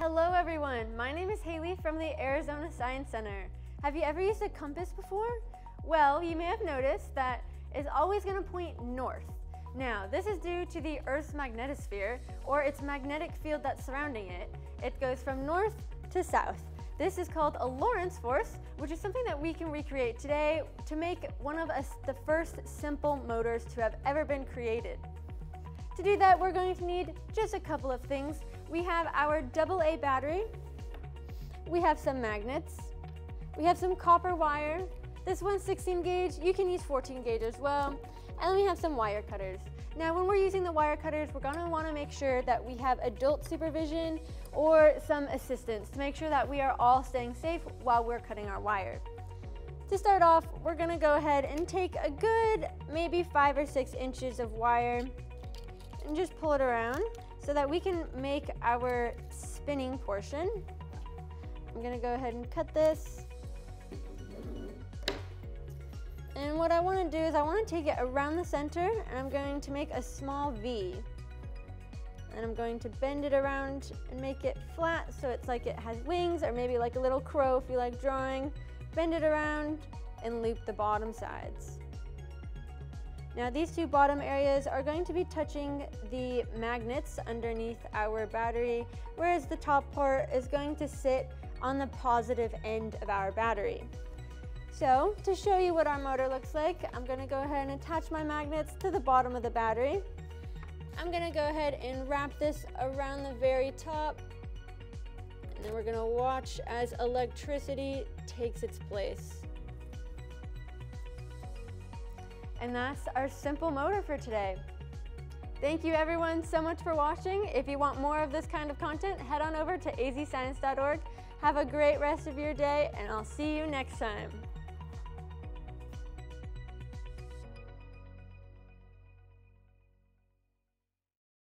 Hello everyone, my name is Haley from the Arizona Science Center. Have you ever used a compass before? Well, you may have noticed that it's always going to point north. Now, this is due to the Earth's magnetosphere, or its magnetic field that's surrounding it. It goes from north to south. This is called a Lorentz force, which is something that we can recreate today to make one of us the first simple motors to have ever been created. To do that, we're going to need just a couple of things. We have our AA battery, we have some magnets, we have some copper wire, this one's 16 gauge, you can use 14 gauge as well, and we have some wire cutters. Now when we're using the wire cutters, we're gonna wanna make sure that we have adult supervision or some assistance to make sure that we are all staying safe while we're cutting our wire. To start off, we're gonna go ahead and take a good maybe five or six inches of wire and just pull it around so that we can make our spinning portion. I'm gonna go ahead and cut this. And what I wanna do is I wanna take it around the center and I'm going to make a small V. And I'm going to bend it around and make it flat so it's like it has wings or maybe like a little crow if you like drawing. Bend it around and loop the bottom sides. Now these two bottom areas are going to be touching the magnets underneath our battery, whereas the top part is going to sit on the positive end of our battery. So to show you what our motor looks like, I'm gonna go ahead and attach my magnets to the bottom of the battery. I'm gonna go ahead and wrap this around the very top and then we're gonna watch as electricity takes its place. And that's our simple motor for today. Thank you everyone so much for watching. If you want more of this kind of content, head on over to azscience.org. Have a great rest of your day and I'll see you next time.